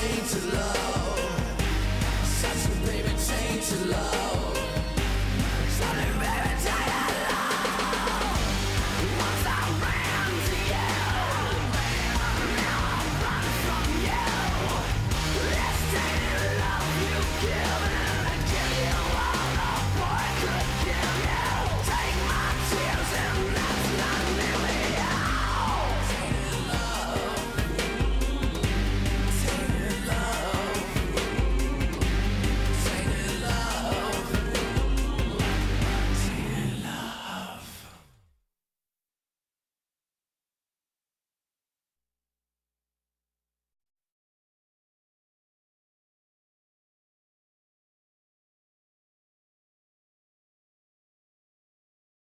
chained to love. Such a baby chained to love.